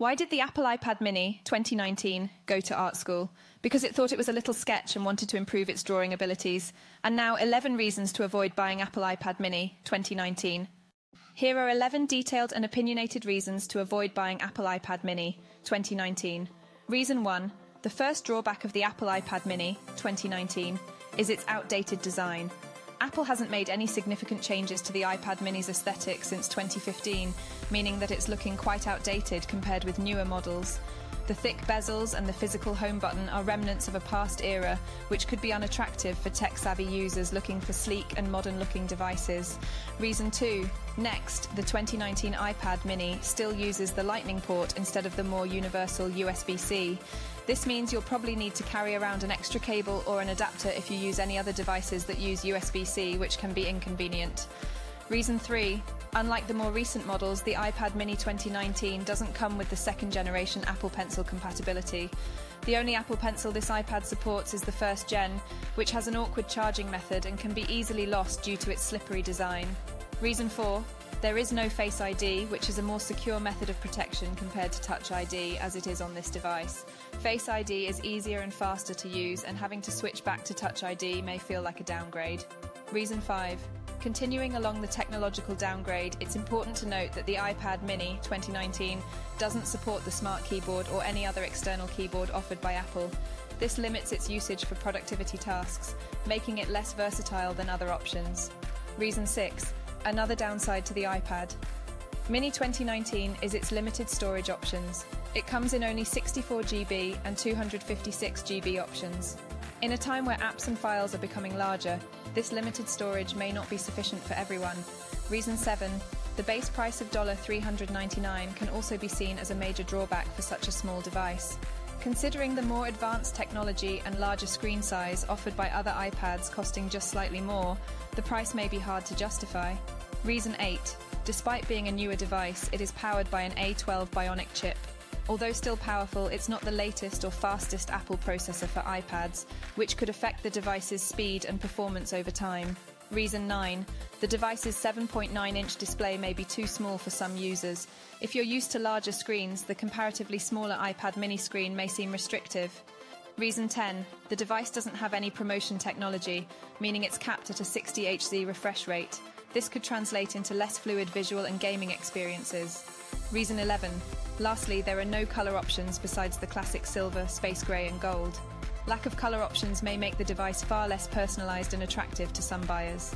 Why did the Apple iPad Mini 2019 go to art school? Because it thought it was a little sketch and wanted to improve its drawing abilities. And now 11 reasons to avoid buying Apple iPad Mini 2019. Here are 11 detailed and opinionated reasons to avoid buying Apple iPad Mini 2019. Reason 1 The first drawback of the Apple iPad Mini 2019 is its outdated design. Apple hasn't made any significant changes to the iPad mini's aesthetic since 2015, meaning that it's looking quite outdated compared with newer models. The thick bezels and the physical home button are remnants of a past era, which could be unattractive for tech savvy users looking for sleek and modern looking devices. Reason 2 Next, the 2019 iPad mini still uses the Lightning port instead of the more universal USB C. This means you'll probably need to carry around an extra cable or an adapter if you use any other devices that use USB-C, which can be inconvenient. Reason 3. Unlike the more recent models, the iPad mini 2019 doesn't come with the second generation Apple Pencil compatibility. The only Apple Pencil this iPad supports is the first gen, which has an awkward charging method and can be easily lost due to its slippery design. Reason 4. There is no Face ID, which is a more secure method of protection compared to Touch ID as it is on this device. Face ID is easier and faster to use, and having to switch back to Touch ID may feel like a downgrade. Reason 5. Continuing along the technological downgrade, it's important to note that the iPad mini 2019 doesn't support the Smart Keyboard or any other external keyboard offered by Apple. This limits its usage for productivity tasks, making it less versatile than other options. Reason 6 another downside to the iPad. Mini 2019 is its limited storage options. It comes in only 64GB and 256GB options. In a time where apps and files are becoming larger, this limited storage may not be sufficient for everyone. Reason 7 the base price of $399 can also be seen as a major drawback for such a small device. Considering the more advanced technology and larger screen size offered by other iPads costing just slightly more, the price may be hard to justify. Reason 8. Despite being a newer device, it is powered by an A12 Bionic chip. Although still powerful, it's not the latest or fastest Apple processor for iPads, which could affect the device's speed and performance over time. Reason 9. The device's 7.9 inch display may be too small for some users. If you're used to larger screens, the comparatively smaller iPad mini screen may seem restrictive. Reason 10. The device doesn't have any ProMotion technology, meaning it's capped at a 60 Hz refresh rate. This could translate into less fluid visual and gaming experiences. Reason 11. Lastly, there are no colour options besides the classic silver, space grey and gold. Lack of colour options may make the device far less personalised and attractive to some buyers.